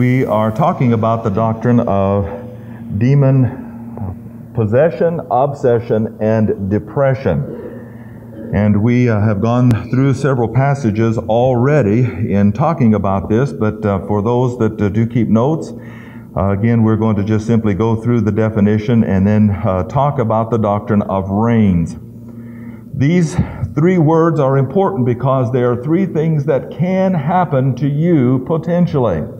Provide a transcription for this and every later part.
We are talking about the doctrine of demon possession, obsession, and depression. And we uh, have gone through several passages already in talking about this, but uh, for those that uh, do keep notes, uh, again, we're going to just simply go through the definition and then uh, talk about the doctrine of reins. These three words are important because there are three things that can happen to you potentially.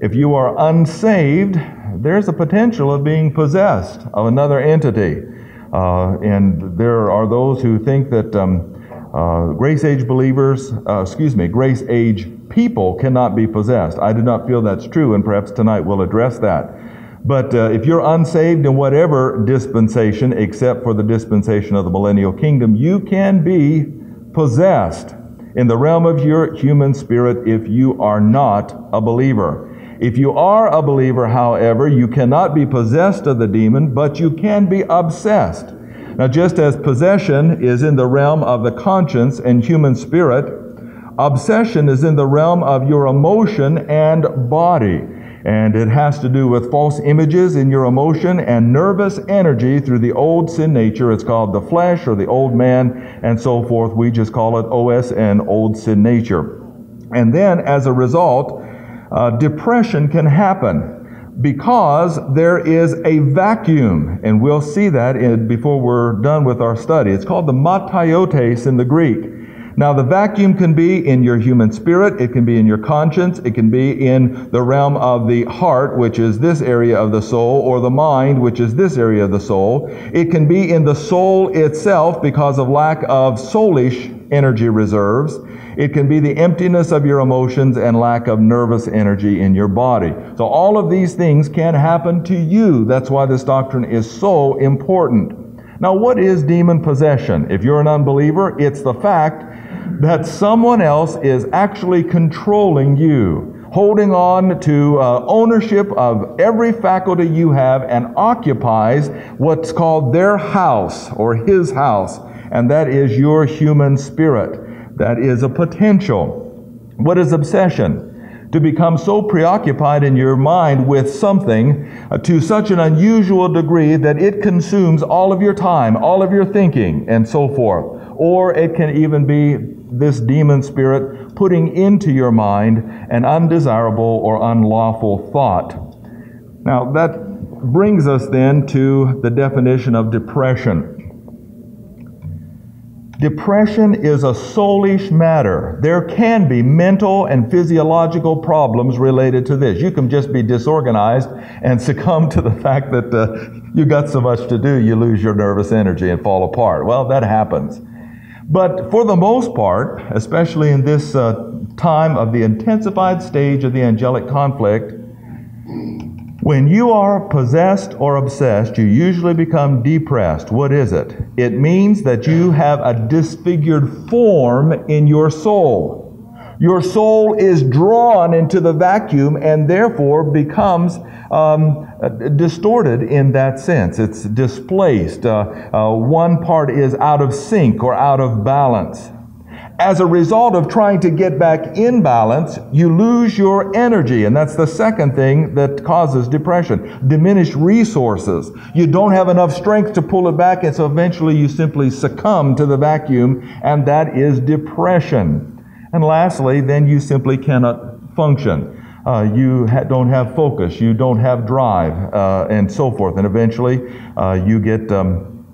If you are unsaved, there's a potential of being possessed of another entity. Uh, and there are those who think that um, uh, grace age believers, uh, excuse me, grace age people cannot be possessed. I do not feel that's true, and perhaps tonight we'll address that. But uh, if you're unsaved in whatever dispensation, except for the dispensation of the millennial kingdom, you can be possessed in the realm of your human spirit if you are not a believer. If you are a believer, however, you cannot be possessed of the demon, but you can be obsessed. Now, just as possession is in the realm of the conscience and human spirit, obsession is in the realm of your emotion and body. And it has to do with false images in your emotion and nervous energy through the old sin nature. It's called the flesh or the old man and so forth. We just call it OSN, old sin nature. And then as a result, uh, depression can happen because there is a vacuum, and we'll see that in, before we're done with our study. It's called the mataiotes in the Greek. Now, the vacuum can be in your human spirit, it can be in your conscience, it can be in the realm of the heart, which is this area of the soul, or the mind, which is this area of the soul. It can be in the soul itself because of lack of soulish energy reserves. It can be the emptiness of your emotions and lack of nervous energy in your body. So all of these things can happen to you. That's why this doctrine is so important. Now, what is demon possession? If you're an unbeliever, it's the fact that someone else is actually controlling you, holding on to uh, ownership of every faculty you have and occupies what's called their house or his house, and that is your human spirit. That is a potential. What is obsession? to become so preoccupied in your mind with something uh, to such an unusual degree that it consumes all of your time, all of your thinking, and so forth. Or it can even be this demon spirit putting into your mind an undesirable or unlawful thought. Now, that brings us then to the definition of depression. Depression is a soulish matter. There can be mental and physiological problems related to this. You can just be disorganized and succumb to the fact that uh, you got so much to do, you lose your nervous energy and fall apart. Well, that happens. But for the most part, especially in this uh, time of the intensified stage of the angelic conflict, when you are possessed or obsessed, you usually become depressed. What is it? It means that you have a disfigured form in your soul. Your soul is drawn into the vacuum and therefore becomes um, distorted in that sense. It's displaced. Uh, uh, one part is out of sync or out of balance. As a result of trying to get back in balance, you lose your energy. And that's the second thing that causes depression. Diminished resources. You don't have enough strength to pull it back, and so eventually you simply succumb to the vacuum, and that is depression. And lastly, then you simply cannot function. Uh, you ha- don't have focus, you don't have drive, uh, and so forth. And eventually, uh, you get um,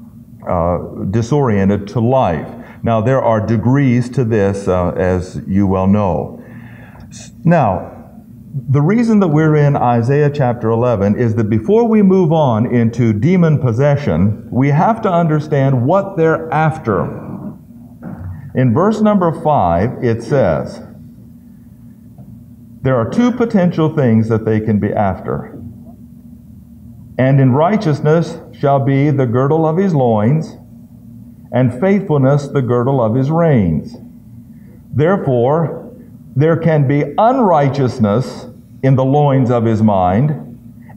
uh, disoriented to life. Now, there are degrees to this, uh, as you well know. Now, the reason that we're in Isaiah chapter 11 is that before we move on into demon possession, we have to understand what they're after. In verse number 5, it says, There are two potential things that they can be after. And in righteousness shall be the girdle of his loins, and faithfulness the girdle of his reins. Therefore, there can be unrighteousness in the loins of his mind,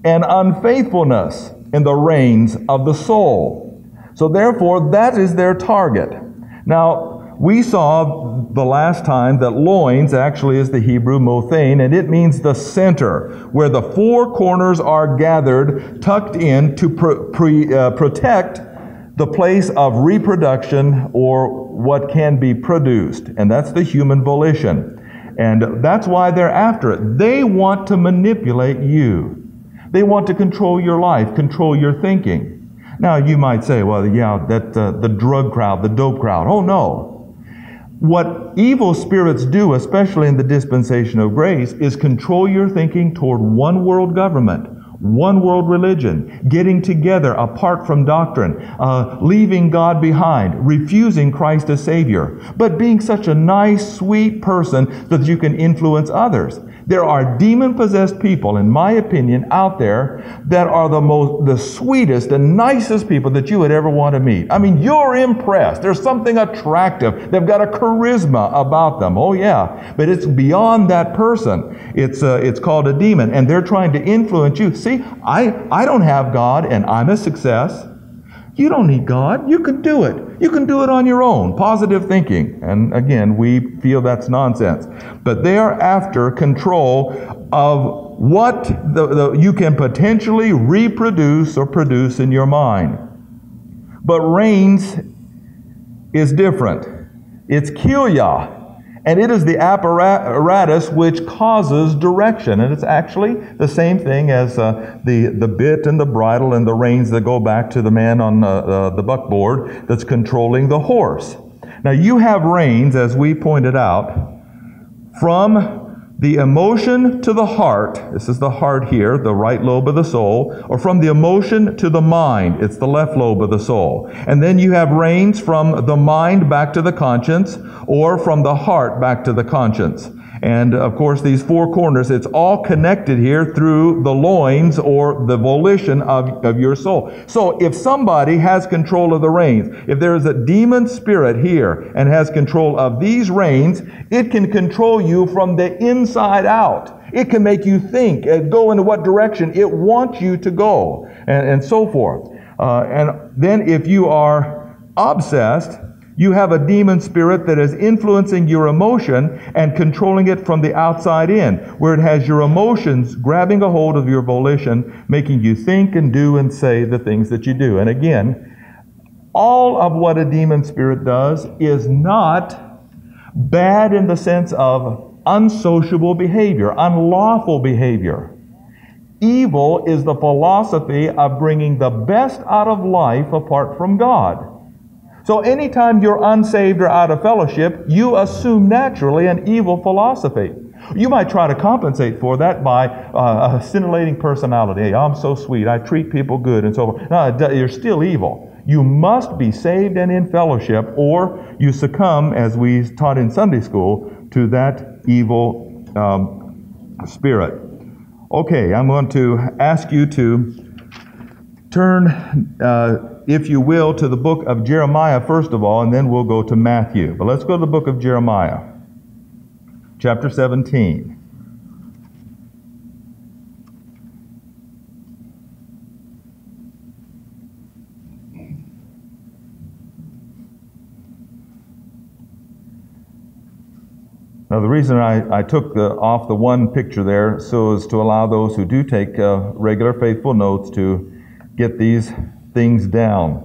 and unfaithfulness in the reins of the soul. So, therefore, that is their target. Now, we saw the last time that loins actually is the Hebrew mothane, and it means the center, where the four corners are gathered, tucked in to pre, uh, protect the place of reproduction or what can be produced, and that's the human volition. And that's why they're after it. They want to manipulate you. They want to control your life, control your thinking. Now, you might say, well, yeah, that uh, the drug crowd, the dope crowd. Oh, no. What evil spirits do, especially in the dispensation of grace, is control your thinking toward one world government one world religion, getting together apart from doctrine, uh, leaving God behind, refusing Christ as Savior, but being such a nice, sweet person that you can influence others. There are demon possessed people, in my opinion, out there that are the most, the sweetest the nicest people that you would ever want to meet. I mean, you're impressed. There's something attractive. They've got a charisma about them. Oh, yeah. But it's beyond that person. It's, uh, it's called a demon, and they're trying to influence you. See, I, I don't have God, and I'm a success. You don't need God. You can do it. You can do it on your own. Positive thinking. And again, we feel that's nonsense. But they are after control of what the, the, you can potentially reproduce or produce in your mind. But reins is different. It's kilia, and it is the apparatus which causes direction. And it's actually the same thing as uh, the, the bit and the bridle and the reins that go back to the man on uh, uh, the buckboard that's controlling the horse. Now, you have reins, as we pointed out, from the emotion to the heart, this is the heart here, the right lobe of the soul, or from the emotion to the mind, it's the left lobe of the soul. And then you have reins from the mind back to the conscience, or from the heart back to the conscience. And of course, these four corners, it's all connected here through the loins or the volition of, of your soul. So if somebody has control of the reins, if there is a demon spirit here and has control of these reins, it can control you from the inside out. It can make you think go into what direction it wants you to go, and, and so forth. Uh, and then if you are obsessed, you have a demon spirit that is influencing your emotion and controlling it from the outside in, where it has your emotions grabbing a hold of your volition, making you think and do and say the things that you do. And again, all of what a demon spirit does is not bad in the sense of unsociable behavior, unlawful behavior. Evil is the philosophy of bringing the best out of life apart from God. So anytime you're unsaved or out of fellowship, you assume naturally an evil philosophy. You might try to compensate for that by uh, a scintillating personality. Hey, I'm so sweet. I treat people good and so forth. No, you're still evil. You must be saved and in fellowship, or you succumb, as we taught in Sunday school, to that evil um, spirit. Okay, I'm going to ask you to turn. Uh, if you will, to the book of Jeremiah first of all, and then we'll go to Matthew. But let's go to the book of Jeremiah, chapter 17. Now, the reason I, I took the, off the one picture there so as to allow those who do take uh, regular faithful notes to get these things down.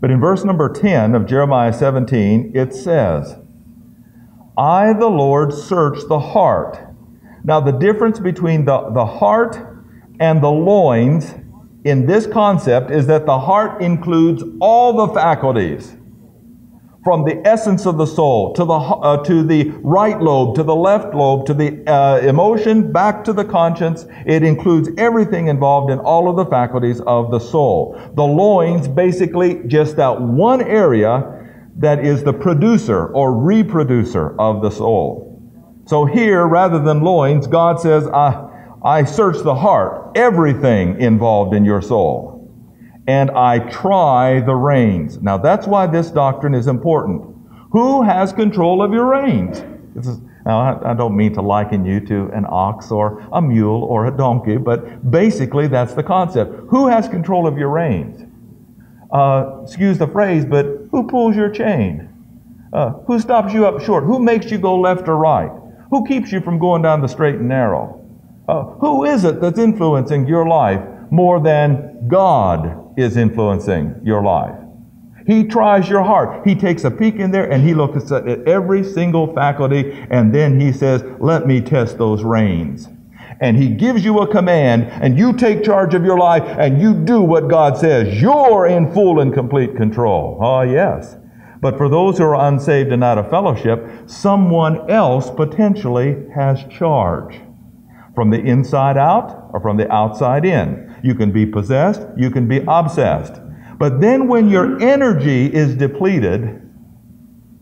But in verse number 10 of Jeremiah 17, it says, I, the Lord, search the heart. Now, the difference between the, the heart and the loins in this concept is that the heart includes all the faculties from the essence of the soul to the, uh, to the right lobe, to the left lobe, to the uh, emotion, back to the conscience. It includes everything involved in all of the faculties of the soul. The loins, basically just that one area that is the producer or reproducer of the soul. So here, rather than loins, God says, I, I search the heart, everything involved in your soul and I try the reins. Now that's why this doctrine is important. Who has control of your reins? Is, now I, I, don't mean to liken you to an ox or a mule or a donkey, but basically that's the concept. Who has control of your reins? Uh, excuse the phrase, but who pulls your chain? Uh, who stops you up short? Who makes you go left or right? Who keeps you from going down the straight and narrow? Uh, who is it that's influencing your life more than God is influencing your life? He tries your heart. He takes a peek in there and he looks at every single faculty and then he says, let me test those reins. And he gives you a command and you take charge of your life and you do what God says. You're in full and complete control. Oh, yes. But for those who are unsaved and out of fellowship, someone else potentially has charge. From the inside out or from the outside in. You can be possessed, you can be obsessed. But then when your energy is depleted,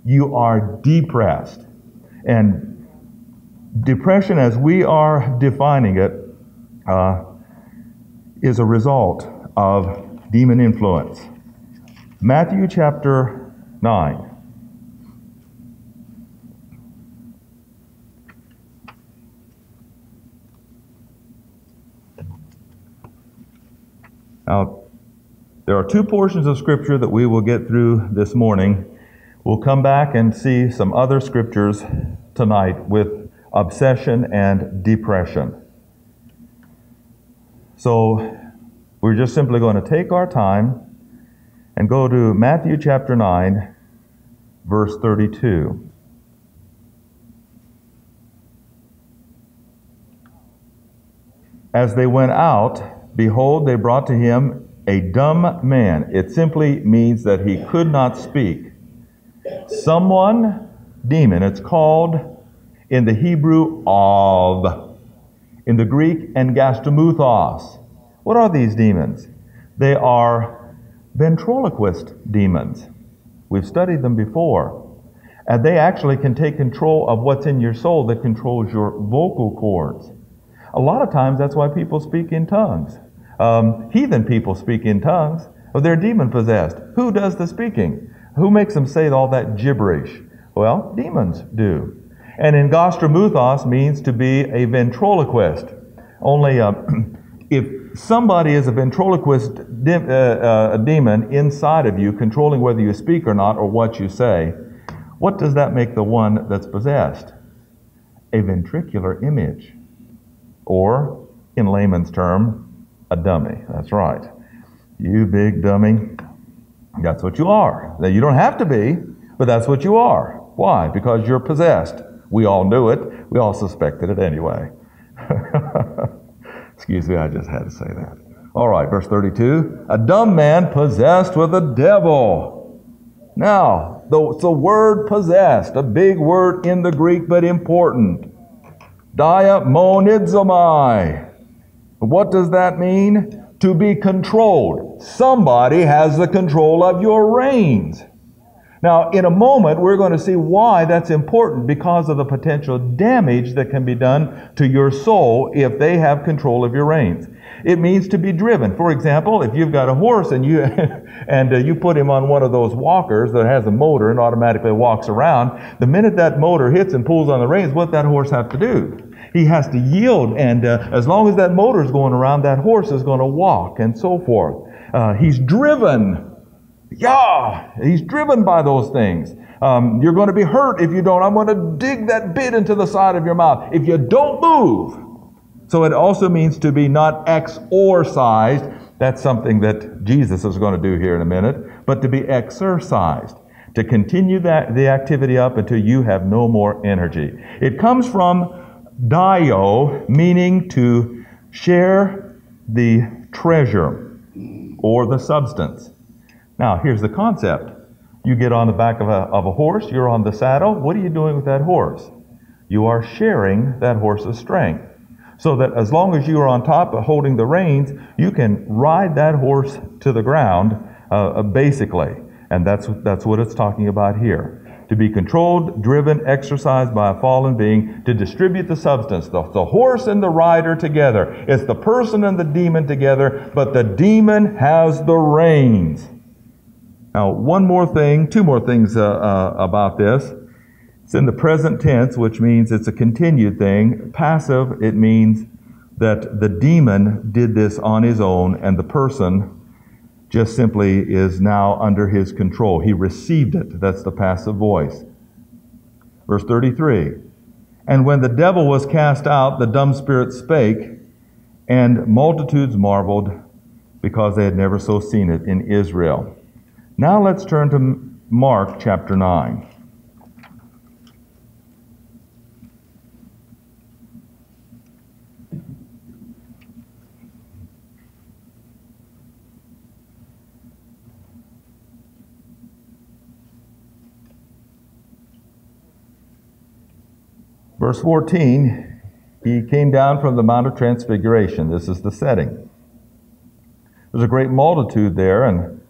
you are depressed. And depression, as we are defining it, uh, is a result of demon influence. Matthew chapter 9. Now, there are two portions of Scripture that we will get through this morning. We'll come back and see some other scriptures tonight with obsession and depression. So, we're just simply going to take our time and go to Matthew chapter 9, verse 32. As they went out, behold, they brought to him a dumb man. It simply means that he could not speak. Someone, demon, it's called in the Hebrew of, in the Greek engastomuthos. What are these demons? They are ventriloquist demons. We've studied them before. And they actually can take control of what's in your soul that controls your vocal cords. A lot of times that's why people speak in tongues. Um, heathen people speak in tongues. Well, they're demon possessed. Who does the speaking? Who makes them say all that gibberish? Well, demons do. And in engastomuthos means to be a ventriloquist. Only uh, if somebody is a ventriloquist de- uh, uh, a demon inside of you, controlling whether you speak or not or what you say, what does that make the one that's possessed? A ventricular image. Or, in layman's term, a dummy. That's right. You big dummy. That's what you are. Now, you don't have to be, but that's what you are. Why? Because you're possessed. We all knew it. We all suspected it anyway. Excuse me, I just had to say that. All right, verse 32. A dumb man possessed with a devil. Now, the, the word possessed, a big word in the Greek, but important. Daimonizomai. What does that mean? To be controlled. Somebody has the control of your reins. Now, in a moment, we're going to see why that's important because of the potential damage that can be done to your soul if they have control of your reins. It means to be driven. For example, if you've got a horse and you and uh, you put him on one of those walkers that has a motor and automatically walks around, the minute that motor hits and pulls on the reins, what that horse have to do? He has to yield, and uh, as long as that motor is going around, that horse is going to walk, and so forth. Uh, he's driven. Yeah, he's driven by those things. Um, you're going to be hurt if you don't. I'm going to dig that bit into the side of your mouth if you don't move. So it also means to be not exorcised. That's something that Jesus is going to do here in a minute, but to be exercised to continue that, the activity up until you have no more energy. It comes from Dio, meaning to share the treasure or the substance. Now, here's the concept. You get on the back of a, of a horse, you're on the saddle. What are you doing with that horse? You are sharing that horse's strength. So that as long as you are on top of holding the reins, you can ride that horse to the ground, uh, basically. And that's, that's what it's talking about here to be controlled, driven, exercised by a fallen being, to distribute the substance, the, the horse and the rider together. It's the person and the demon together, but the demon has the reins. Now, one more thing, two more things uh, uh, about this. It's in the present tense, which means it's a continued thing. Passive, it means that the demon did this on his own and the person just simply is now under his control. He received it. That's the passive voice. Verse 33 And when the devil was cast out, the dumb spirit spake, and multitudes marveled because they had never so seen it in Israel. Now let's turn to Mark chapter 9. Verse 14, he came down from the Mount of Transfiguration. This is the setting. There's a great multitude there, and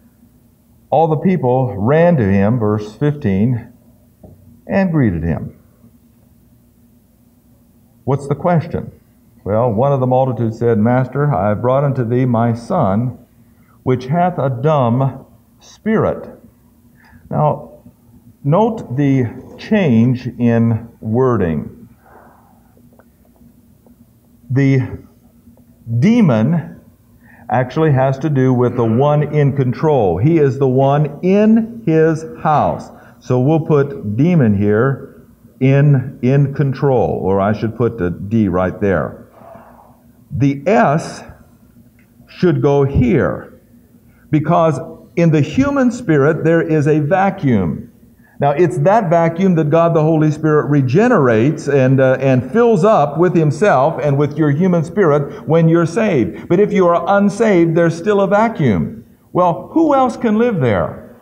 all the people ran to him, verse 15, and greeted him. What's the question? Well, one of the multitude said, Master, I have brought unto thee my son, which hath a dumb spirit. Now, note the change in wording. The demon actually has to do with the one in control. He is the one in his house. So we'll put demon here in in control, or I should put the D right there. The S should go here because in the human spirit there is a vacuum. Now, it's that vacuum that God the Holy Spirit regenerates and, uh, and fills up with Himself and with your human spirit when you're saved. But if you are unsaved, there's still a vacuum. Well, who else can live there?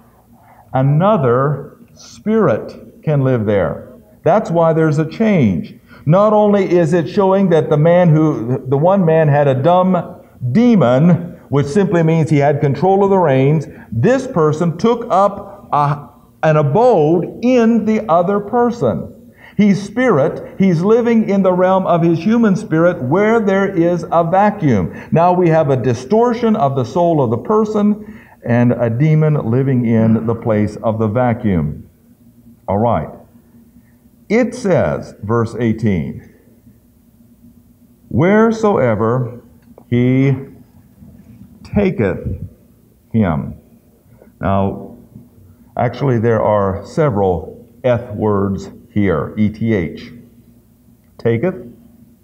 Another spirit can live there. That's why there's a change. Not only is it showing that the man who, the one man had a dumb demon, which simply means he had control of the reins, this person took up a an abode in the other person. He's spirit. He's living in the realm of his human spirit where there is a vacuum. Now we have a distortion of the soul of the person and a demon living in the place of the vacuum. All right. It says, verse 18, wheresoever he taketh him. Now, Actually, there are several eth words here, ETH. Taketh,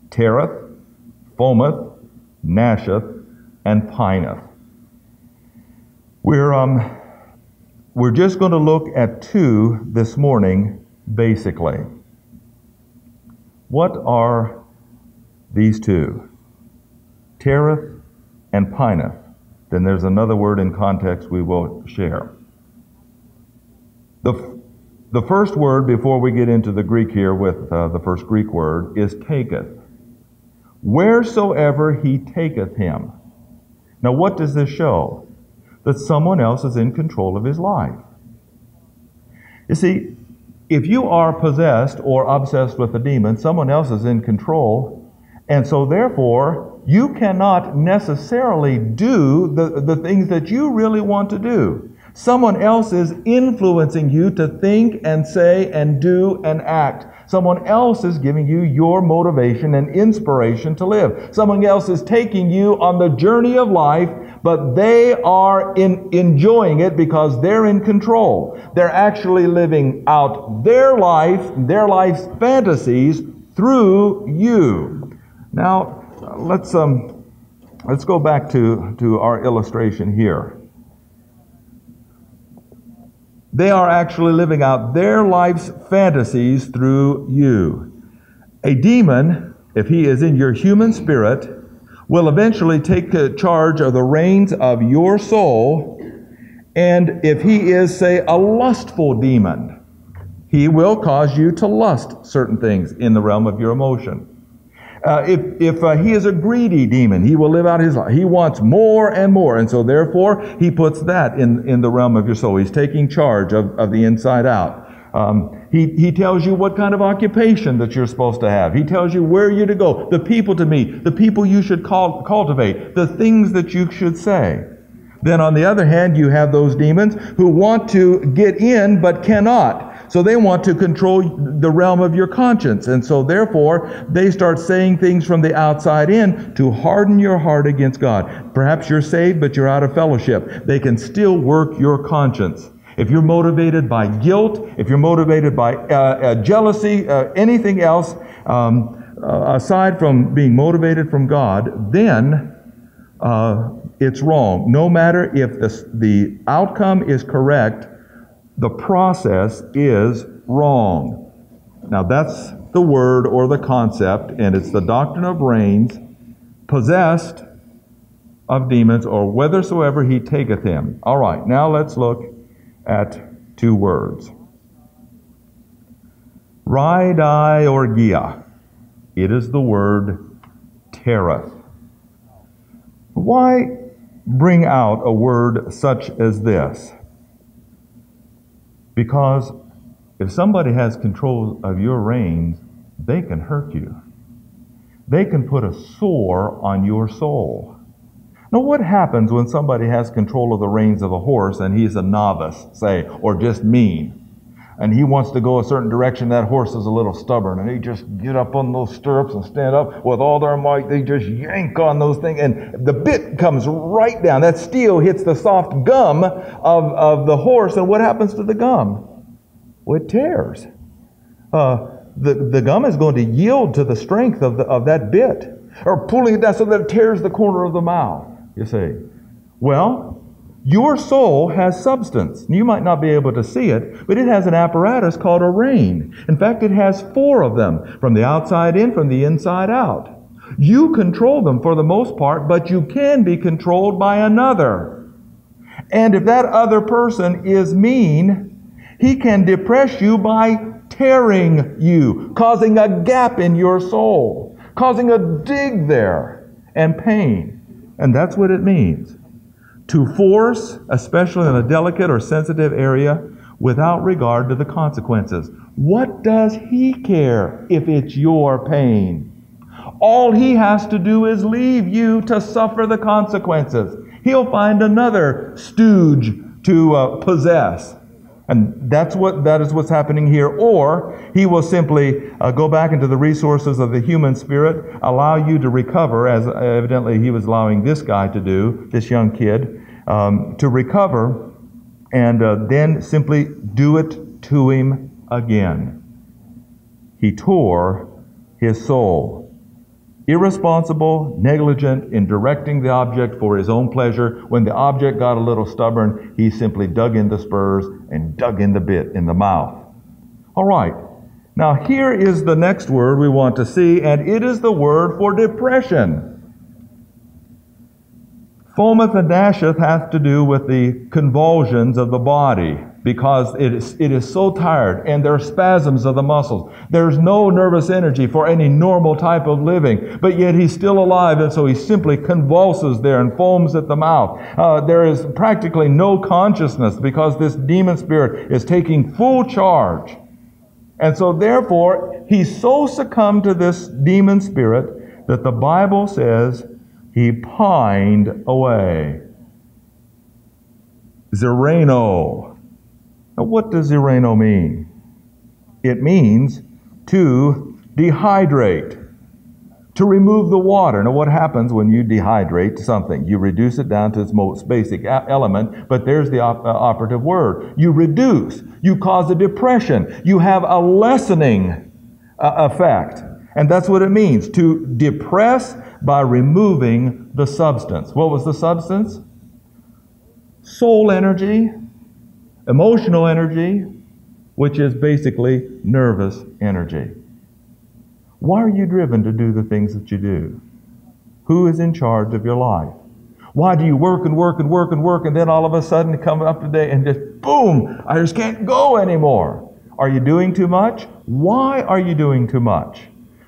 teareth, foameth, gnasheth, and pineth. We're, um, we're just going to look at two this morning, basically. What are these two? Teareth and pineth. Then there's another word in context we will share. The, the first word, before we get into the Greek here with uh, the first Greek word, is taketh. Wheresoever he taketh him. Now, what does this show? That someone else is in control of his life. You see, if you are possessed or obsessed with a demon, someone else is in control, and so therefore, you cannot necessarily do the, the things that you really want to do. Someone else is influencing you to think and say and do and act. Someone else is giving you your motivation and inspiration to live. Someone else is taking you on the journey of life, but they are in enjoying it because they're in control. They're actually living out their life, their life's fantasies through you. Now, let's um, let's go back to, to our illustration here. They are actually living out their life's fantasies through you. A demon, if he is in your human spirit, will eventually take uh, charge of the reins of your soul. And if he is, say, a lustful demon, he will cause you to lust certain things in the realm of your emotion. Uh, if if uh, he is a greedy demon, he will live out his life. He wants more and more. And so, therefore, he puts that in, in the realm of your soul. He's taking charge of, of the inside out. Um, he, he tells you what kind of occupation that you're supposed to have. He tells you where you're to go, the people to meet, the people you should call, cultivate, the things that you should say. Then, on the other hand, you have those demons who want to get in but cannot. So they want to control the realm of your conscience. And so therefore, they start saying things from the outside in to harden your heart against God. Perhaps you're saved, but you're out of fellowship. They can still work your conscience. If you're motivated by guilt, if you're motivated by uh, uh, jealousy, uh, anything else, um, uh, aside from being motivated from God, then uh, it's wrong. No matter if the, the outcome is correct, the process is wrong. Now, that's the word or the concept, and it's the doctrine of reins, possessed of demons, or whithersoever he taketh him. All right, now let's look at two words. Rhadiourgia. It is the word teareth. Why bring out a word such as this? Because if somebody has control of your reins, they can hurt you. They can put a sore on your soul. Now, what happens when somebody has control of the reins of a horse and he's a novice, say, or just mean? And he wants to go a certain direction, that horse is a little stubborn, and they just get up on those stirrups and stand up with all their might. They just yank on those things, and the bit comes right down. That steel hits the soft gum of, of the horse, and what happens to the gum? Well, it tears. Uh, the, the gum is going to yield to the strength of, the, of that bit, or pulling it down so that it tears the corner of the mouth, you see. Well, your soul has substance. You might not be able to see it, but it has an apparatus called a rein. In fact, it has four of them, from the outside in, from the inside out. You control them for the most part, but you can be controlled by another. And if that other person is mean, he can depress you by tearing you, causing a gap in your soul, causing a dig there and pain. And that's what it means to force, especially in a delicate or sensitive area, without regard to the consequences. What does he care if it's your pain? All he has to do is leave you to suffer the consequences. He'll find another stooge to uh, possess. And that's what, that is what's happening here. Or he will simply uh, go back into the resources of the human spirit, allow you to recover, as evidently he was allowing this guy to do, this young kid, um, to recover, and uh, then simply do it to him again. He tore his soul irresponsible, negligent in directing the object for his own pleasure. When the object got a little stubborn, he simply dug in the spurs and dug in the bit in the mouth. All right. Now, here is the next word we want to see, and it is the word for depression. Foameth and gnasheth hath to do with the convulsions of the body because it is, it is so tired and there are spasms of the muscles. There's no nervous energy for any normal type of living, but yet he's still alive and so he simply convulses there and foams at the mouth. Uh, there is practically no consciousness because this demon spirit is taking full charge. And so therefore, he so succumbed to this demon spirit that the Bible says he pined away. Zereno now, what does Zereno mean? It means to dehydrate, to remove the water. Now, what happens when you dehydrate something? You reduce it down to its most basic element, but there's the op- uh, operative word. You reduce, you cause a depression, you have a lessening uh, effect. And that's what it means to depress by removing the substance. What was the substance? Soul energy, Emotional energy, which is basically nervous energy. Why are you driven to do the things that you do? Who is in charge of your life? Why do you work and work and work and work and then all of a sudden come up today and just boom, I just can't go anymore? Are you doing too much? Why are you doing too much?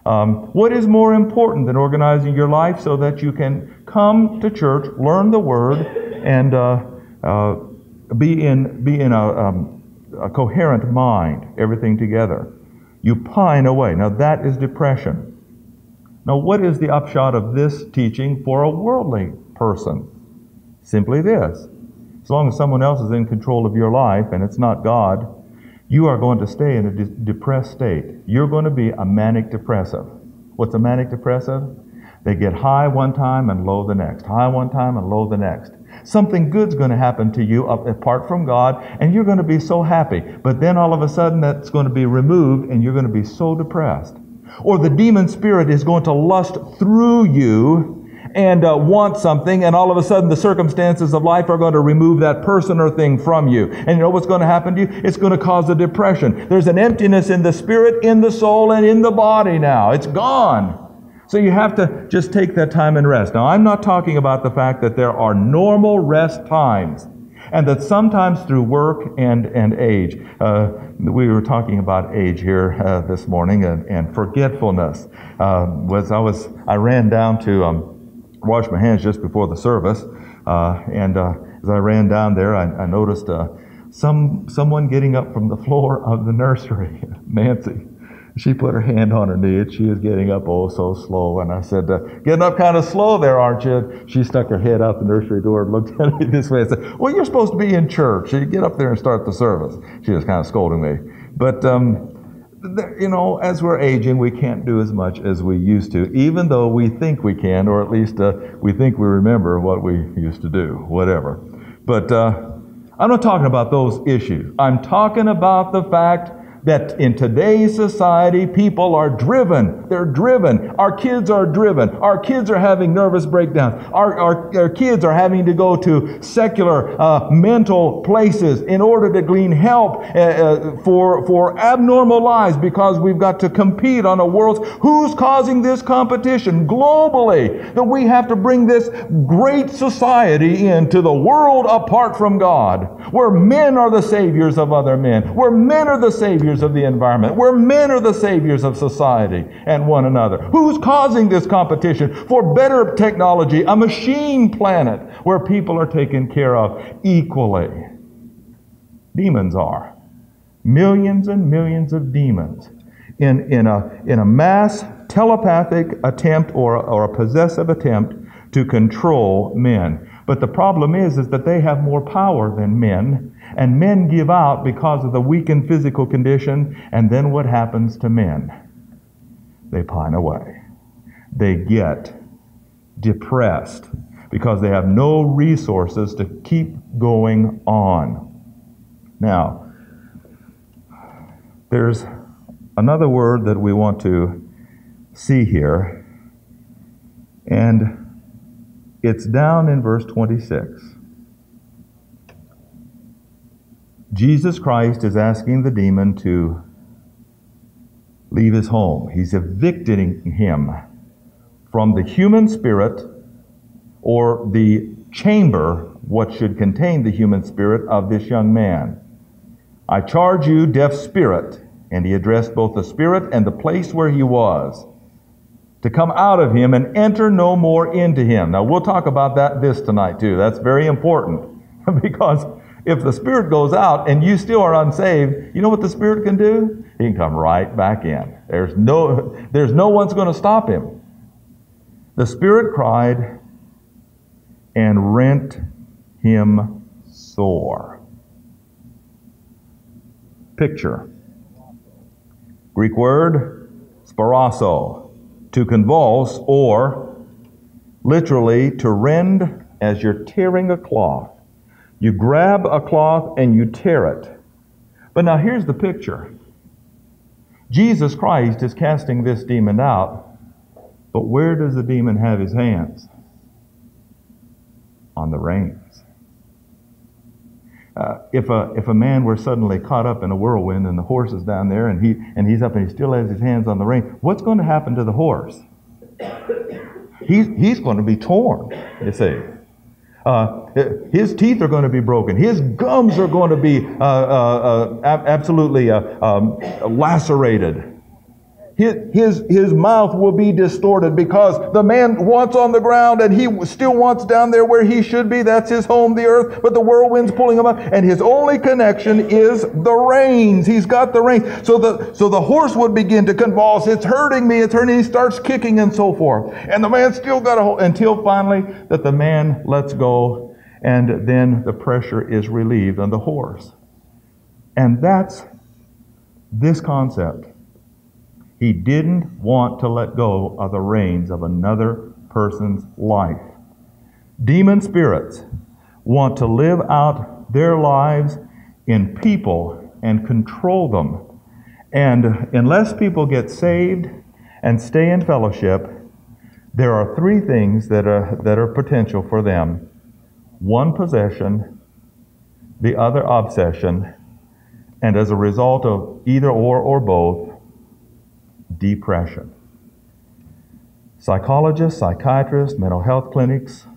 Um, what is more important than organizing your life so that you can come to church, learn the Word, and uh, uh, be in, be in a, um, a coherent mind, everything together. You pine away. Now, that is depression. Now, what is the upshot of this teaching for a worldly person? Simply this. As long as someone else is in control of your life and it's not God, you are going to stay in a de- depressed state. You're going to be a manic depressive. What's a manic depressive? They get high one time and low the next, high one time and low the next. Something good's going to happen to you apart from God, and you're going to be so happy. But then all of a sudden, that's going to be removed, and you're going to be so depressed. Or the demon spirit is going to lust through you and uh, want something, and all of a sudden the circumstances of life are going to remove that person or thing from you. And you know what's going to happen to you? It's going to cause a depression. There's an emptiness in the spirit, in the soul, and in the body now. It's gone. So you have to just take that time and rest. Now, I'm not talking about the fact that there are normal rest times and that sometimes through work and, and age, uh, we were talking about age here uh, this morning and, and forgetfulness. Uh, was I was I ran down to um, wash my hands just before the service, uh, and uh, as I ran down there, I, I noticed uh, some someone getting up from the floor of the nursery, Nancy. She put her hand on her knee and she was getting up oh so slow. And I said, uh, Getting up kind of slow there, aren't you? She stuck her head out the nursery door and looked at me this way and said, Well, you're supposed to be in church. You get up there and start the service. She was kind of scolding me. But, um, you know, as we're aging, we can't do as much as we used to, even though we think we can, or at least uh, we think we remember what we used to do, whatever. But uh, I'm not talking about those issues. I'm talking about the fact that in today's society, people are driven. They're driven. Our kids are driven. Our kids are having nervous breakdowns. Our, our, our kids are having to go to secular uh, mental places in order to glean help uh, uh, for, for abnormal lives because we've got to compete on a world. Who's causing this competition globally? That we have to bring this great society into the world apart from God, where men are the saviors of other men, where men are the saviors saviors of the environment, where men are the saviors of society and one another. Who's causing this competition for better technology, a machine planet where people are taken care of equally? Demons are. Millions and millions of demons in, in, a, in a mass telepathic attempt or, or a possessive attempt to control men. But the problem is, is that they have more power than men and men give out because of the weakened physical condition. And then what happens to men? They pine away. They get depressed because they have no resources to keep going on. Now, there's another word that we want to see here, and it's down in verse 26. Jesus Christ is asking the demon to leave his home. He's evicting him from the human spirit or the chamber, what should contain the human spirit of this young man. I charge you, deaf spirit, and he addressed both the spirit and the place where he was, to come out of him and enter no more into him. Now we'll talk about that this tonight too. That's very important because if the Spirit goes out and you still are unsaved, you know what the Spirit can do? He can come right back in. There's no, there's no one's going to stop him. The Spirit cried and rent him sore. Picture. Greek word, sparasso, to convulse or literally to rend as you're tearing a cloth. You grab a cloth and you tear it. But now here's the picture Jesus Christ is casting this demon out, but where does the demon have his hands? On the reins. Uh, if, a, if a man were suddenly caught up in a whirlwind and the horse is down there and, he, and he's up and he still has his hands on the rein, what's going to happen to the horse? He's, he's going to be torn, you see. Uh, his teeth are going to be broken. His gums are going to be uh, uh, uh absolutely uh, um, lacerated. His, his, his mouth will be distorted because the man wants on the ground and he still wants down there where he should be. That's his home, the earth, but the whirlwind's pulling him up. And his only connection is the reins. He's got the reins. So the, so the horse would begin to convulse. It's hurting me. It's hurting. He starts kicking and so forth. And the man still got a hold until finally that the man lets go and then the pressure is relieved on the horse. And that's this concept. He didn't want to let go of the reins of another person's life. Demon spirits want to live out their lives in people and control them. And unless people get saved and stay in fellowship, there are three things that are, that are potential for them one possession, the other obsession, and as a result of either or or both, depression. Psychologists, psychiatrists, mental health clinics,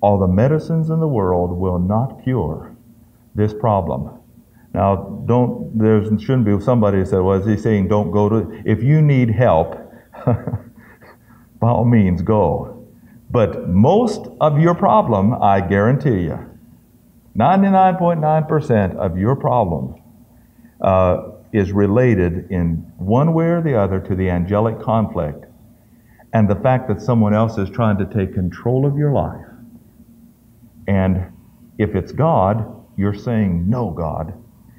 all the medicines in the world will not cure this problem. Now, don't there shouldn't be somebody that said, "Well, is he saying don't go to?" If you need help, by all means go. But most of your problem, I guarantee you, 99.9% of your problem uh, is related in one way or the other to the angelic conflict and the fact that someone else is trying to take control of your life. And if it's God, you're saying, No, God.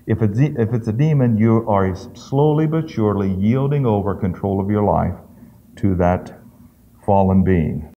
If it's, if it's a demon, you are slowly but surely yielding over control of your life to that fallen being.